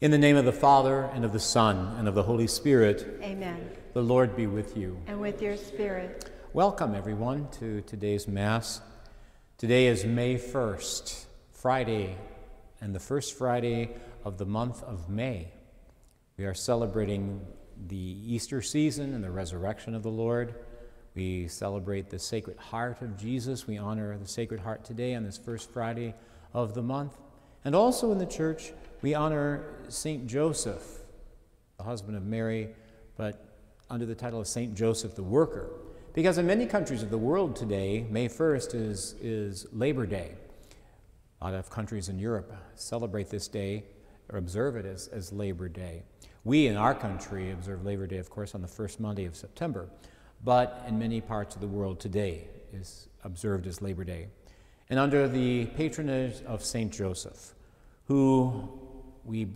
In the name of the Father, and of the Son, and of the Holy Spirit, Amen. the Lord be with you. And with your spirit. Welcome, everyone, to today's Mass. Today is May 1st, Friday, and the first Friday of the month of May. We are celebrating the Easter season and the resurrection of the Lord. We celebrate the Sacred Heart of Jesus. We honor the Sacred Heart today on this first Friday of the month. And also in the church, we honor St. Joseph, the husband of Mary, but under the title of St. Joseph the Worker. Because in many countries of the world today, May 1st is, is Labor Day. A lot of countries in Europe celebrate this day or observe it as, as Labor Day. We in our country observe Labor Day, of course, on the first Monday of September, but in many parts of the world today is observed as Labor Day. And under the patronage of St. Joseph, who we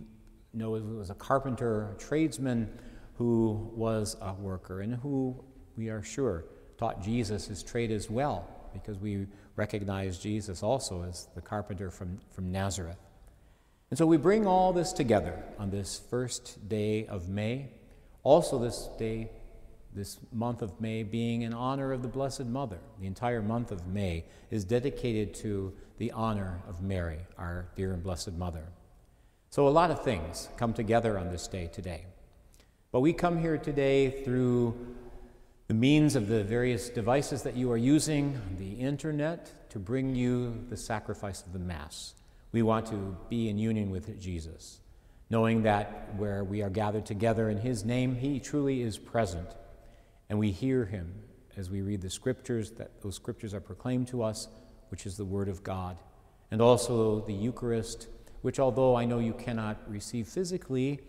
know it was a carpenter, a tradesman, who was a worker, and who we are sure taught Jesus his trade as well, because we recognize Jesus also as the carpenter from, from Nazareth. And so we bring all this together on this first day of May, also this day, this month of May being in honor of the Blessed Mother. The entire month of May is dedicated to the honor of Mary, our dear and blessed Mother. So a lot of things come together on this day today. But we come here today through the means of the various devices that you are using, the internet, to bring you the sacrifice of the Mass. We want to be in union with Jesus, knowing that where we are gathered together in His name, He truly is present. And we hear Him as we read the Scriptures, that those Scriptures are proclaimed to us, which is the Word of God. And also the Eucharist, which although I know you cannot receive physically,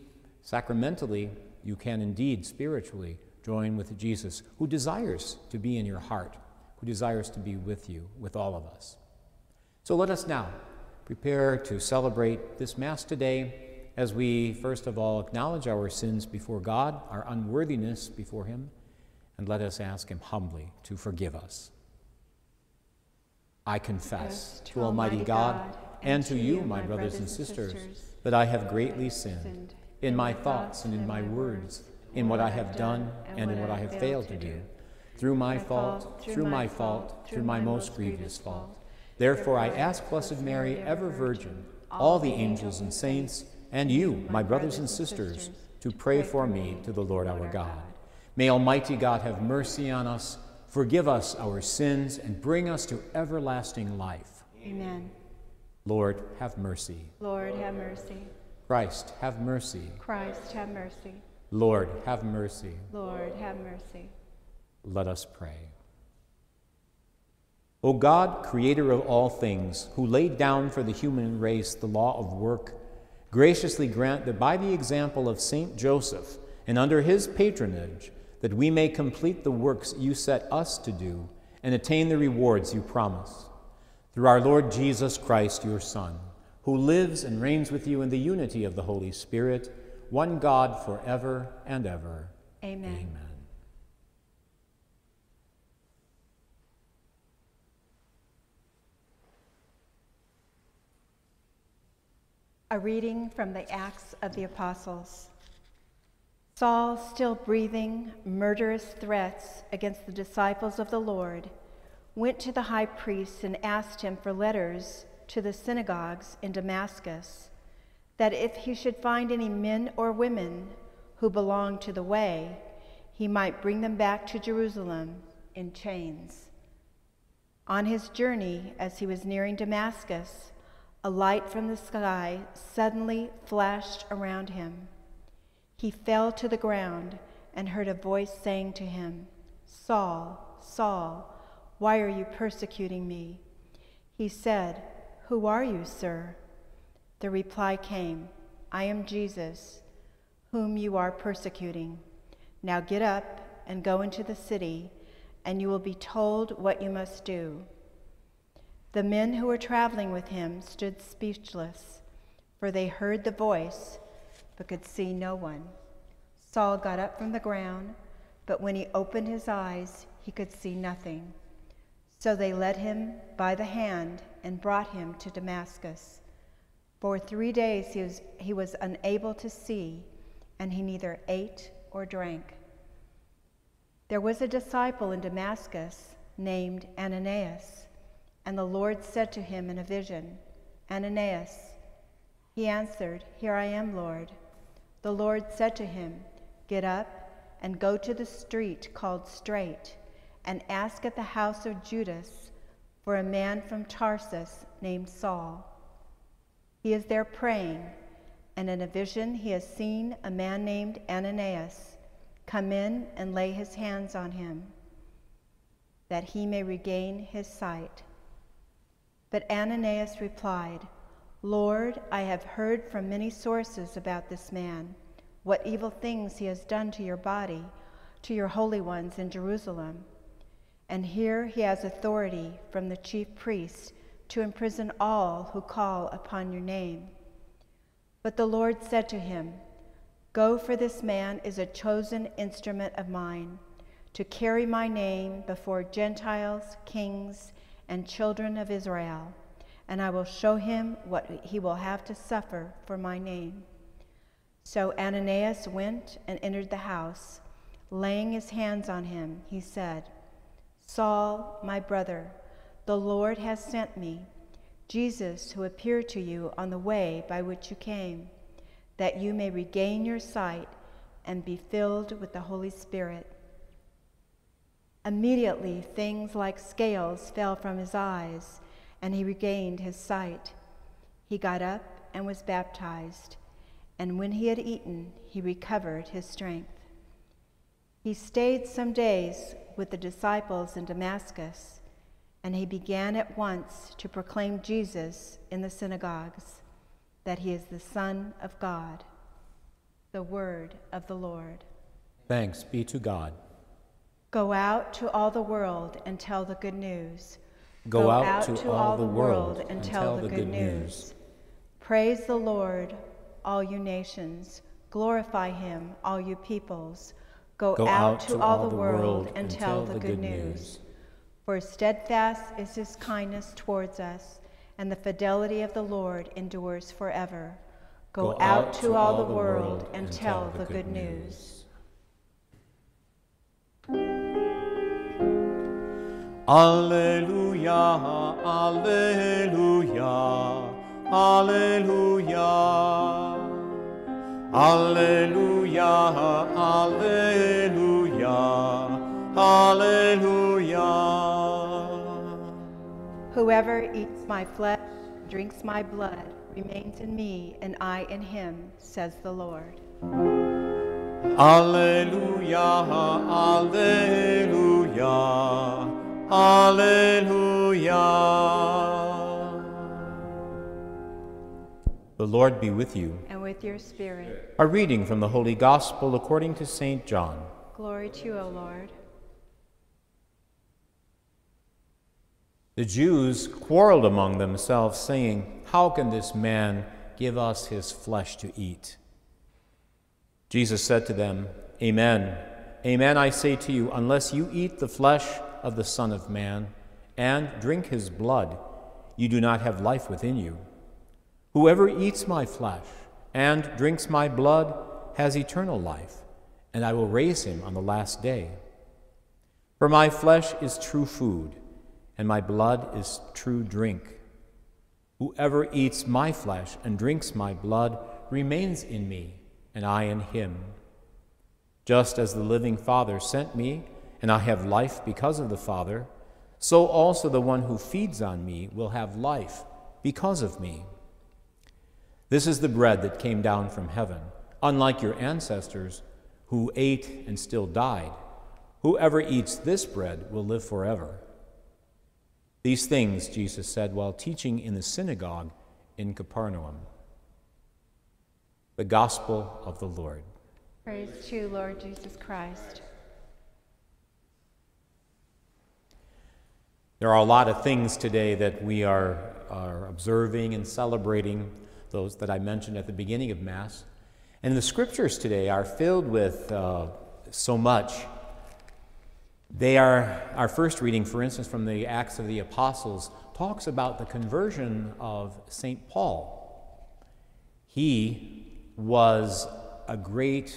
sacramentally, you can indeed spiritually join with Jesus, who desires to be in your heart, who desires to be with you, with all of us. So let us now prepare to celebrate this Mass today as we, first of all, acknowledge our sins before God, our unworthiness before Him, and let us ask Him humbly to forgive us. I confess to Almighty God and to you, my brothers and sisters, that I have greatly sinned in my thoughts and in my words, in what I have done and in what I have failed to do, through my fault, through my fault, through my most grievous fault. Therefore I ask Blessed Mary, ever Virgin, all the angels and saints, and you, my brothers and sisters, to pray for me to the Lord our God. May Almighty God have mercy on us, forgive us our sins, and bring us to everlasting life. Amen. Lord, have mercy. Lord, have mercy. Christ, have mercy. Christ, have mercy. Lord, have mercy. Lord, have mercy. Let us pray. O God, creator of all things, who laid down for the human race the law of work, graciously grant that by the example of Saint Joseph and under his patronage, that we may complete the works you set us to do and attain the rewards you promise. Through our Lord Jesus Christ, your Son, who lives and reigns with you in the unity of the Holy Spirit, one God forever and ever. Amen. Amen. A reading from the Acts of the Apostles. Saul, still breathing murderous threats against the disciples of the Lord, went to the high priest and asked him for letters to the synagogues in Damascus, that if he should find any men or women who belonged to the way, he might bring them back to Jerusalem in chains. On his journey, as he was nearing Damascus, a light from the sky suddenly flashed around him. He fell to the ground and heard a voice saying to him, Saul, Saul, why are you persecuting me? He said, Who are you, sir? The reply came, I am Jesus, whom you are persecuting. Now get up and go into the city, and you will be told what you must do. The men who were traveling with him stood speechless, for they heard the voice, but could see no one. Saul got up from the ground, but when he opened his eyes, he could see nothing. So they led him by the hand and brought him to Damascus. For three days he was, he was unable to see, and he neither ate or drank. There was a disciple in Damascus named Ananias, and the Lord said to him in a vision, Ananias. He answered, Here I am, Lord. The Lord said to him, Get up and go to the street called Straight, and ask at the house of Judas for a man from Tarsus named Saul. He is there praying, and in a vision he has seen a man named Ananias come in and lay his hands on him, that he may regain his sight. But Ananias replied, Lord, I have heard from many sources about this man, what evil things he has done to your body, to your holy ones in Jerusalem. And here he has authority from the chief priests to imprison all who call upon your name. But the Lord said to him, Go, for this man is a chosen instrument of mine, to carry my name before Gentiles, kings, and children of Israel, and I will show him what he will have to suffer for my name. So Ananias went and entered the house. Laying his hands on him, he said, Saul, my brother, the Lord has sent me, Jesus, who appeared to you on the way by which you came, that you may regain your sight and be filled with the Holy Spirit. Immediately, things like scales fell from his eyes, and he regained his sight. He got up and was baptized, and when he had eaten, he recovered his strength. He stayed some days with the disciples in Damascus and he began at once to proclaim Jesus in the synagogues, that he is the Son of God. The word of the Lord. Thanks be to God. Go out to all the world and tell the good news. Go, Go out, out, to, to all, all, the world and, tell, tell, the, good, news. news. Praise the Lord, all you nations. Glorify him, all you peoples. Go, Go out, out, to all, all the world, world and, and tell, tell the good news. news. For steadfast is his kindness towards us, and the fidelity of the Lord endures forever. Go, Go out, out to all, all the world, world and, and tell the good news. Alleluia, Alleluia, Alleluia, Alleluia, Alleluia, Alleluia. Whoever eats my flesh, drinks my blood, remains in me, and I in him, says the Lord. Alleluia, Alleluia, Alleluia. The Lord be with you. With your spirit. A reading from the Holy Gospel according to St. John. Glory to you, O Lord. The Jews quarreled among themselves, saying, How can this man give us his flesh to eat? Jesus said to them, Amen. Amen, I say to you, unless you eat the flesh of the Son of Man and drink his blood, you do not have life within you. Whoever eats my flesh and drinks my blood has eternal life, and I will raise him on the last day. For my flesh is true food and my blood is true drink. Whoever eats my flesh and drinks my blood remains in me, and I in him. Just as the living Father sent me, and I have life because of the Father, so also the one who feeds on me will have life because of me. This is the bread that came down from heaven, unlike your ancestors who ate and still died. Whoever eats this bread will live forever. These things Jesus said while teaching in the synagogue in Capernaum. The Gospel of the Lord. Praise to you, Lord Jesus Christ. There are a lot of things today that we are, are observing and celebrating, those that I mentioned at the beginning of Mass. And the scriptures today are filled with uh, so much they are, our first reading, for instance, from the Acts of the Apostles, talks about the conversion of St. Paul. he was a great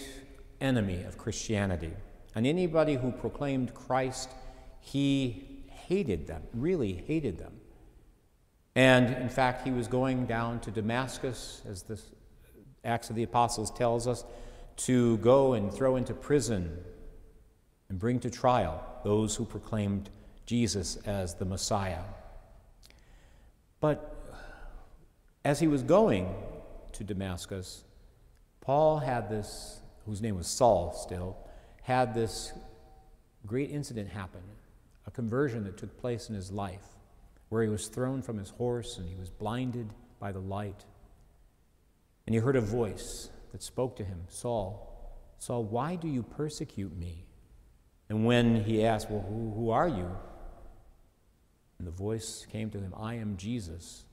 enemy of Christianity. And anybody who proclaimed Christ, he hated them, really hated them. And in fact, he was going down to Damascus, as the Acts of the Apostles tells us, to go and throw into prison and bring to trial those who proclaimed Jesus as the Messiah. But as he was going to Damascus, Paul had this, whose name was Saul still, had this great incident happen, a conversion that took place in his life, where he was thrown from his horse and he was blinded by the light. And he heard a voice that spoke to him Saul, Saul, why do you persecute me? And when he asked, Well, who, who are you? And the voice came to him, I am Jesus,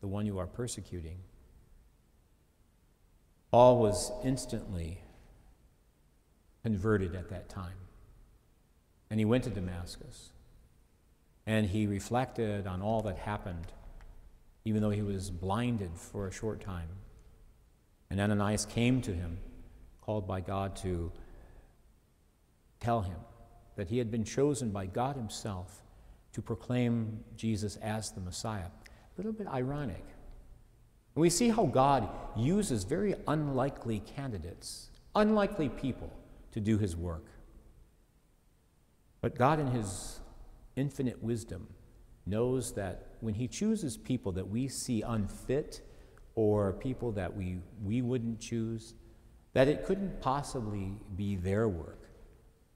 the one you are persecuting. Paul was instantly converted at that time. And he went to Damascus. And he reflected on all that happened, even though he was blinded for a short time. And Ananias came to him, called by God to tell him that he had been chosen by God Himself to proclaim Jesus as the Messiah. A little bit ironic. And we see how God uses very unlikely candidates, unlikely people, to do His work. But God, in His infinite wisdom, knows that when He chooses people that we see unfit or people that we, we wouldn't choose, that it couldn't possibly be their work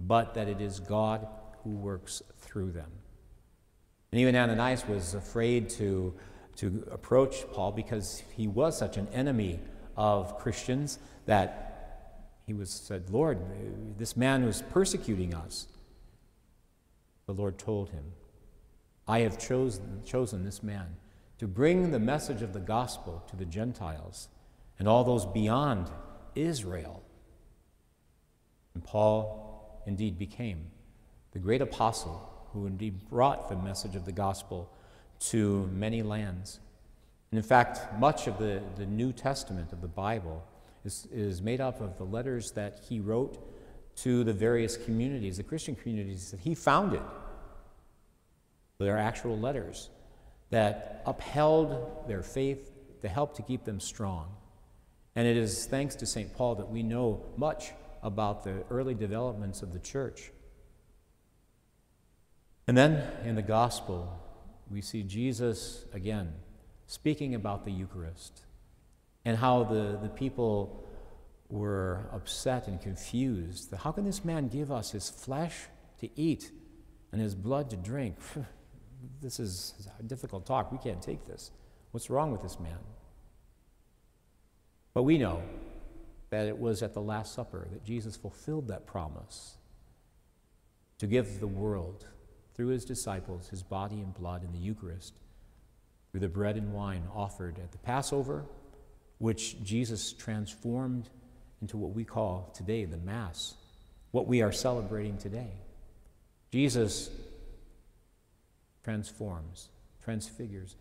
but that it is God who works through them. And even Ananias was afraid to, to approach Paul because he was such an enemy of Christians that he was said, Lord, this man was persecuting us. The Lord told him, I have chosen, chosen this man to bring the message of the gospel to the Gentiles and all those beyond Israel. And Paul indeed became the great apostle who indeed brought the message of the gospel to many lands. And in fact, much of the, the New Testament of the Bible is, is made up of the letters that he wrote to the various communities, the Christian communities that he founded. They are actual letters that upheld their faith to help to keep them strong. And it is thanks to St. Paul that we know much about the early developments of the church. And then in the gospel, we see Jesus again speaking about the Eucharist and how the, the people were upset and confused. How can this man give us his flesh to eat and his blood to drink? this is a difficult talk. We can't take this. What's wrong with this man? But we know that it was at the Last Supper that Jesus fulfilled that promise to give the world, through his disciples, his body and blood in the Eucharist, through the bread and wine offered at the Passover, which Jesus transformed into what we call today the Mass, what we are celebrating today. Jesus transforms, transfigures,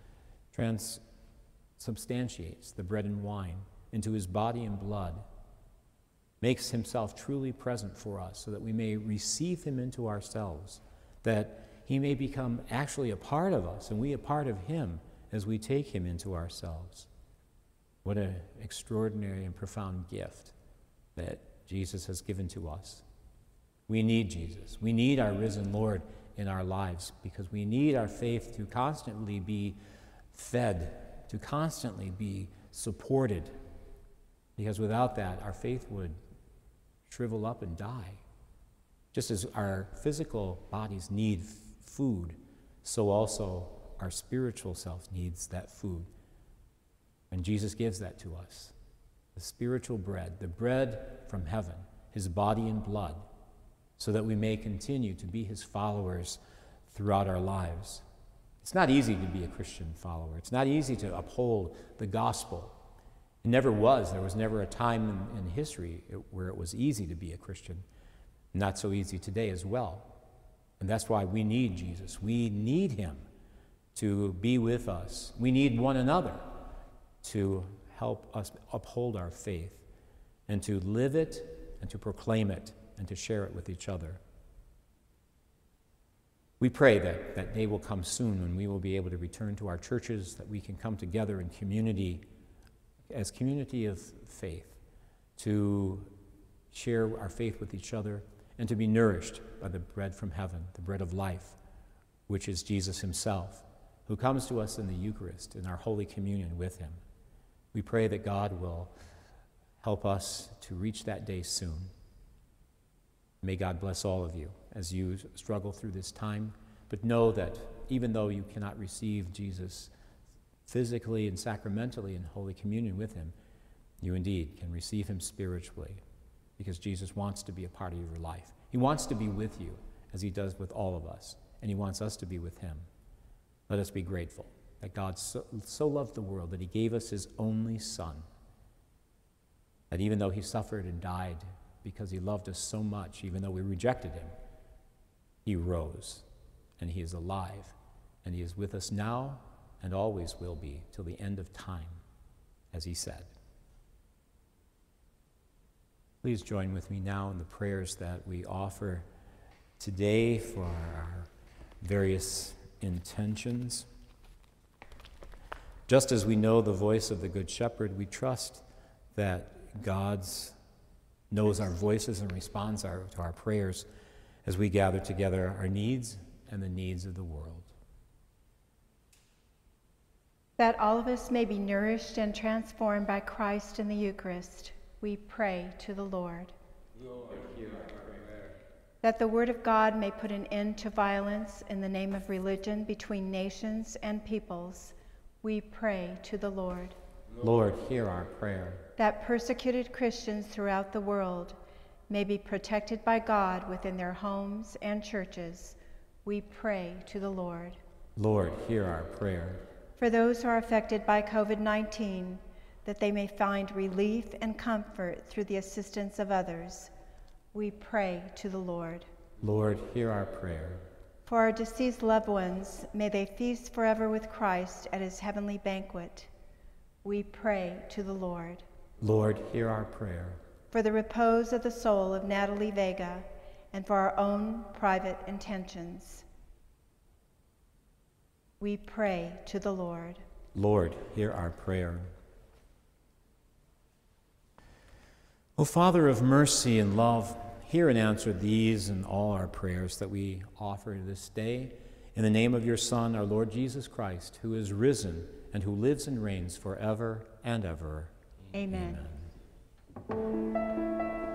transubstantiates the bread and wine into his body and blood makes himself truly present for us so that we may receive him into ourselves, that he may become actually a part of us and we a part of him as we take him into ourselves. What an extraordinary and profound gift that Jesus has given to us. We need Jesus. We need our risen Lord in our lives because we need our faith to constantly be fed, to constantly be supported. Because without that, our faith would shrivel up and die. Just as our physical bodies need food, so also our spiritual self needs that food. And Jesus gives that to us the spiritual bread, the bread from heaven, his body and blood, so that we may continue to be his followers throughout our lives. It's not easy to be a Christian follower. It's not easy to uphold the gospel it never was. There was never a time in, in history where it was easy to be a Christian. Not so easy today as well. And that's why we need Jesus. We need him to be with us. We need one another to help us uphold our faith and to live it and to proclaim it and to share it with each other. We pray that that day will come soon when we will be able to return to our churches, that we can come together in community, as community of faith, to share our faith with each other and to be nourished by the bread from heaven, the bread of life, which is Jesus Himself, who comes to us in the Eucharist, in our Holy Communion with Him. We pray that God will help us to reach that day soon. May God bless all of you as you struggle through this time. But know that even though you cannot receive Jesus physically and sacramentally in Holy Communion with Him, you indeed can receive Him spiritually because Jesus wants to be a part of your life. He wants to be with you as He does with all of us, and He wants us to be with Him. Let us be grateful that God so, so loved the world that He gave us His only Son, that even though He suffered and died because He loved us so much, even though we rejected Him, He rose and He is alive, and He is with us now and always will be till the end of time, as He said. Please join with me now in the prayers that we offer today for our various intentions. Just as we know the voice of the Good Shepherd, we trust that God's knows our voices and responds our, to our prayers as we gather together our needs and the needs of the world. That all of us may be nourished and transformed by Christ in the Eucharist, we pray to the Lord. Lord that the Word of God may put an end to violence in the name of religion between nations and peoples, we pray to the Lord. Lord, hear our prayer. That persecuted Christians throughout the world may be protected by God within their homes and churches, we pray to the Lord. Lord, hear our prayer. For those who are affected by COVID 19, that they may find relief and comfort through the assistance of others, we pray to the Lord. Lord, hear our prayer. For our deceased loved ones, may they feast forever with Christ at his heavenly banquet. We pray to the Lord. Lord, hear our prayer. For the repose of the soul of Natalie Vega and for our own private intentions, we pray to the Lord. Lord, hear our prayer. O Father of mercy and love, hear and answer these and all our prayers that we offer this day. In the name of your Son, our Lord Jesus Christ, who is risen and who lives and reigns forever and ever. Amen. Amen.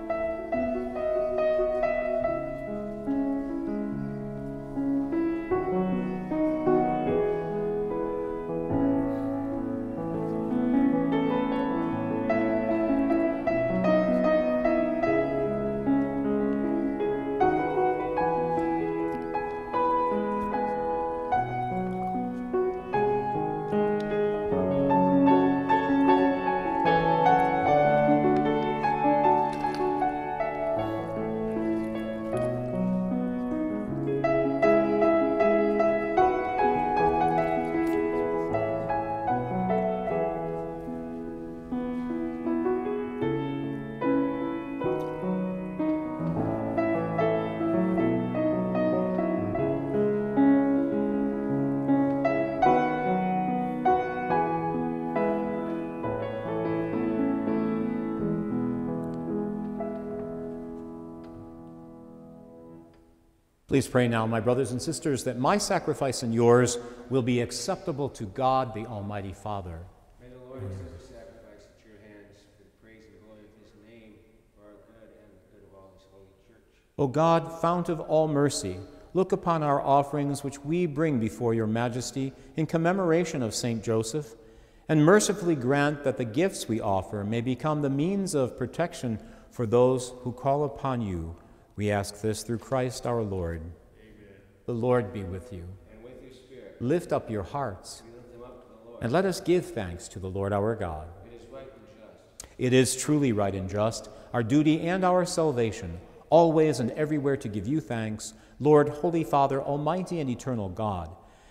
Please pray now, my brothers and sisters, that my sacrifice and yours will be acceptable to God, the Almighty Father. May the Lord accept the sacrifice at your hands for the praise and glory of his name, for our good and the good of all his holy church. O God, fount of all mercy, look upon our offerings which we bring before your majesty in commemoration of St. Joseph, and mercifully grant that the gifts we offer may become the means of protection for those who call upon you we ask this through Christ our Lord. Amen. The Lord be with you. And with your spirit. Lift up your hearts. Up and let us give thanks to the Lord our God. It is right and just. It is truly right and just, our duty and our salvation, always and everywhere to give you thanks, Lord, Holy Father, Almighty and eternal God.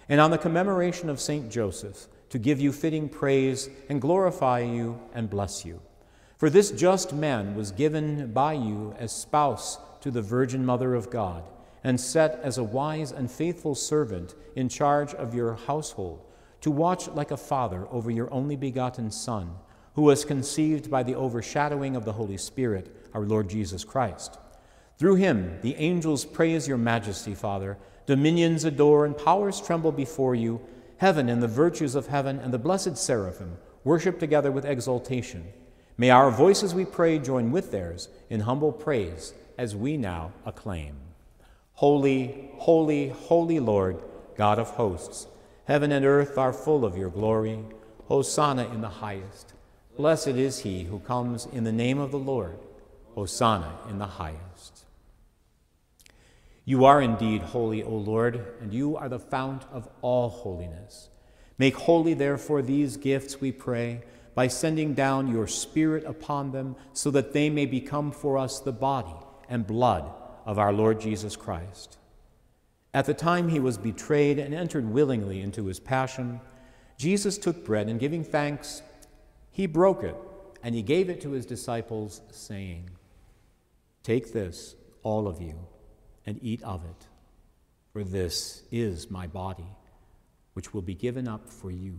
And on the commemoration of Saint Joseph, to give you fitting praise and glorify you and bless you. For this just man was given by you as spouse to the Virgin Mother of God, and set as a wise and faithful servant in charge of your household, to watch like a father over your only begotten Son, who was conceived by the overshadowing of the Holy Spirit, our Lord Jesus Christ. Through him, the angels praise your majesty, Father, dominions adore, and powers tremble before you. Heaven and the virtues of heaven and the blessed seraphim worship together with exultation. May our voices, we pray, join with theirs in humble praise as we now acclaim. Holy, holy, holy Lord, God of hosts, heaven and earth are full of your glory. Hosanna in the highest. Blessed is he who comes in the name of the Lord. Hosanna in the highest. You are indeed holy, O Lord, and you are the fount of all holiness. Make holy, therefore, these gifts, we pray, by sending down your Spirit upon them, so that they may become for us the body and blood of our Lord Jesus Christ. At the time he was betrayed and entered willingly into his passion, Jesus took bread and giving thanks, he broke it and he gave it to his disciples, saying, Take this, all of you and eat of it, for this is my body, which will be given up for you.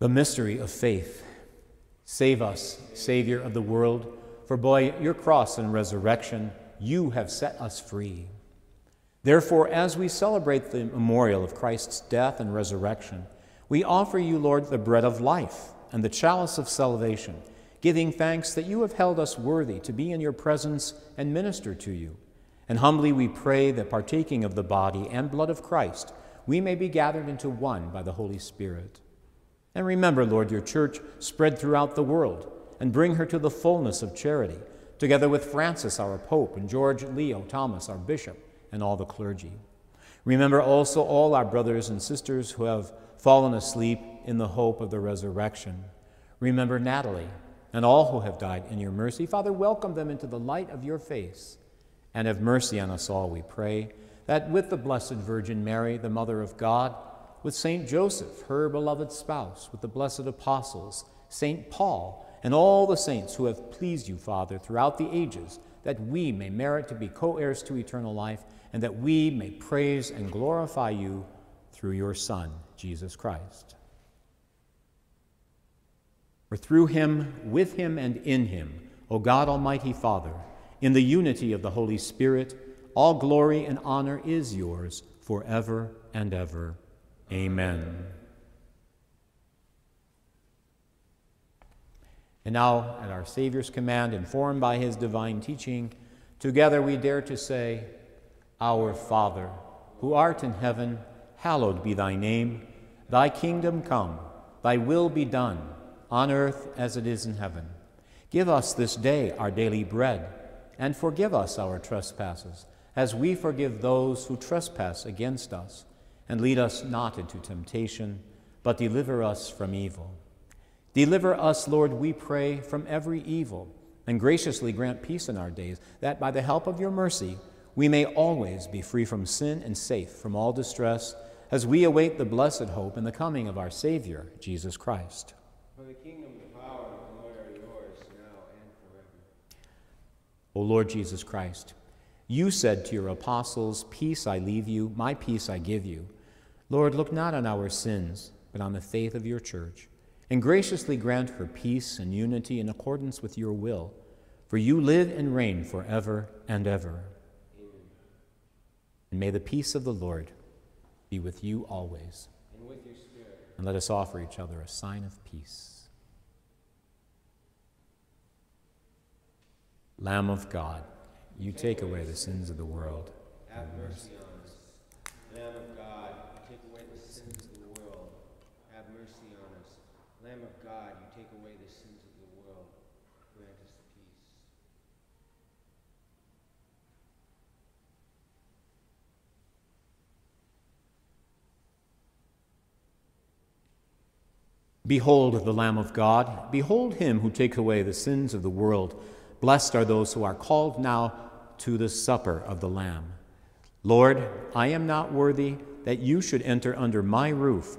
The mystery of faith. Save us, Savior of the world, for by your cross and resurrection, you have set us free. Therefore, as we celebrate the memorial of Christ's death and resurrection, we offer you, Lord, the bread of life and the chalice of salvation, giving thanks that you have held us worthy to be in your presence and minister to you. And humbly we pray that partaking of the body and blood of Christ, we may be gathered into one by the Holy Spirit. And remember, Lord, your church spread throughout the world and bring her to the fullness of charity, together with Francis, our Pope, and George Leo Thomas, our Bishop, and all the clergy. Remember also all our brothers and sisters who have fallen asleep in the hope of the resurrection. Remember Natalie and all who have died in your mercy. Father, welcome them into the light of your face. And have mercy on us all, we pray, that with the Blessed Virgin Mary, the Mother of God, with Saint Joseph, her beloved spouse, with the blessed apostles, Saint Paul, and all the saints who have pleased you, Father, throughout the ages, that we may merit to be co heirs to eternal life, and that we may praise and glorify you through your Son, Jesus Christ. For through him, with him, and in him, O God Almighty Father, in the unity of the Holy Spirit, all glory and honor is yours forever and ever. Amen. And now, at our Savior's command, informed by his divine teaching, together we dare to say, Our Father, who art in heaven, hallowed be thy name. Thy kingdom come, thy will be done, on earth as it is in heaven. Give us this day our daily bread, and forgive us our trespasses, as we forgive those who trespass against us and lead us not into temptation, but deliver us from evil. Deliver us, Lord, we pray, from every evil, and graciously grant peace in our days, that by the help of your mercy we may always be free from sin and safe from all distress, as we await the blessed hope and the coming of our Savior, Jesus Christ. For the kingdom, the power, and the glory are yours, now and forever. O Lord Jesus Christ, you said to your apostles, Peace I leave you, my peace I give you. Lord, look not on our sins, but on the faith of your church, and graciously grant her peace and unity in accordance with your will. For you live and reign forever and ever. Amen. And may the peace of the Lord be with you always. And with your spirit. And let us offer each other a sign of peace. Lamb of God, you take away the sins of the world. Have mercy on us. Lamb of God, you take away the sins of the world. Have mercy on us. Lamb of God, you take away the sins of the world. Grant us peace. Behold the Lamb of God. Behold him who takes away the sins of the world. Blessed are those who are called now to the supper of the Lamb. Lord, I am not worthy that you should enter under my roof,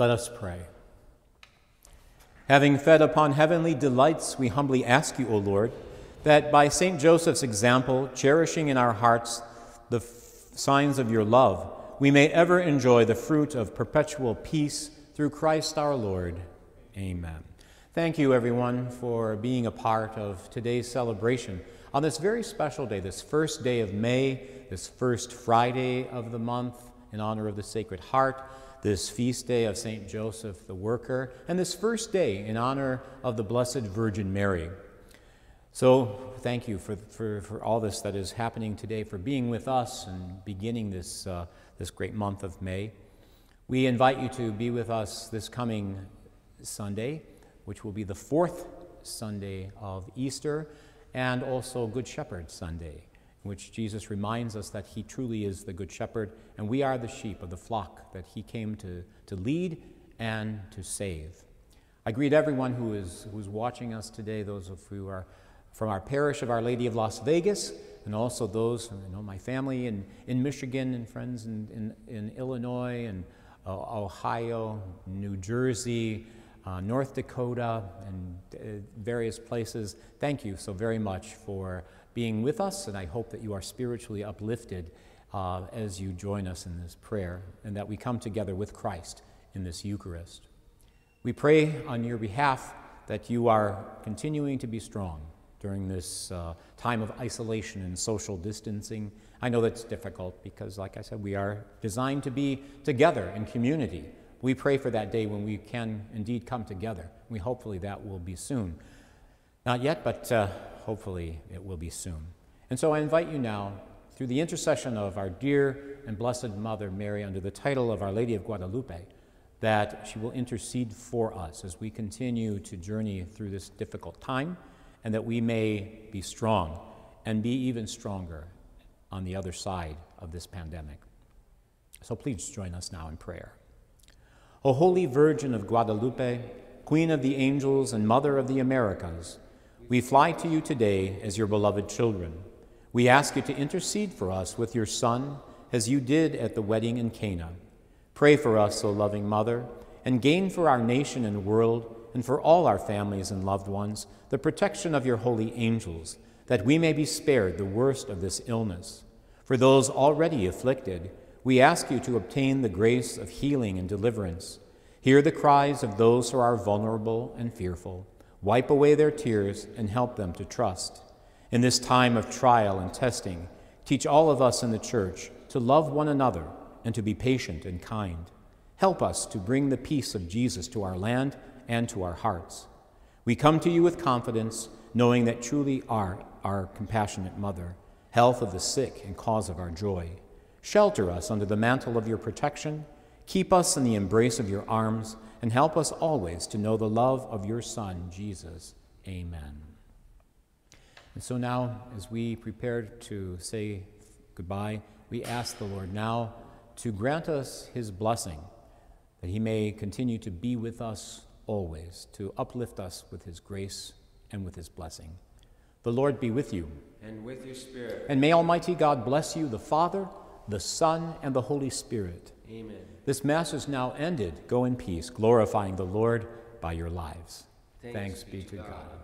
Let us pray. Having fed upon heavenly delights, we humbly ask you, O Lord, that by St. Joseph's example, cherishing in our hearts the f- signs of your love, we may ever enjoy the fruit of perpetual peace through Christ our Lord. Amen. Thank you, everyone, for being a part of today's celebration on this very special day, this first day of May, this first Friday of the month, in honor of the Sacred Heart this feast day of St. Joseph the Worker, and this first day in honor of the Blessed Virgin Mary. So, thank you for, for, for all this that is happening today, for being with us and beginning this, uh, this great month of May. We invite you to be with us this coming Sunday, which will be the fourth Sunday of Easter, and also Good Shepherd Sunday in which Jesus reminds us that he truly is the good shepherd and we are the sheep of the flock that he came to, to lead and to save. I greet everyone who is, who is watching us today, those of you who are from our parish of Our Lady of Las Vegas, and also those, you know, my family in, in Michigan and friends in, in, in Illinois and uh, Ohio, New Jersey, uh, North Dakota, and uh, various places. Thank you so very much for being with us, and I hope that you are spiritually uplifted uh, as you join us in this prayer and that we come together with Christ in this Eucharist. We pray on your behalf that you are continuing to be strong during this uh, time of isolation and social distancing. I know that's difficult because, like I said, we are designed to be together in community. We pray for that day when we can indeed come together. We hopefully that will be soon. Not yet, but uh, hopefully it will be soon. And so I invite you now, through the intercession of our dear and blessed Mother Mary, under the title of Our Lady of Guadalupe, that she will intercede for us as we continue to journey through this difficult time, and that we may be strong and be even stronger on the other side of this pandemic. So please join us now in prayer. O Holy Virgin of Guadalupe, Queen of the angels and Mother of the Americas, we fly to you today as your beloved children. We ask you to intercede for us with your Son, as you did at the wedding in Cana. Pray for us, O loving Mother, and gain for our nation and world and for all our families and loved ones, the protection of your holy angels, that we may be spared the worst of this illness. For those already afflicted, we ask you to obtain the grace of healing and deliverance. Hear the cries of those who are vulnerable and fearful. Wipe away their tears and help them to trust. In this time of trial and testing, teach all of us in the church to love one another and to be patient and kind. Help us to bring the peace of Jesus to our land and to our hearts. We come to you with confidence, knowing that truly are our compassionate mother, health of the sick and cause of our joy. Shelter us under the mantle of your protection, keep us in the embrace of your arms, and help us always to know the love of your Son, Jesus. Amen. And so now, as we prepare to say goodbye, we ask the Lord now to grant us his blessing, that he may continue to be with us always, to uplift us with his grace and with his blessing. The Lord be with you. And with your spirit. And may Almighty God bless you, the Father, the Son, and the Holy Spirit. Amen. This Mass is now ended. Go in peace, glorifying the Lord by your lives. Thanks, be to God.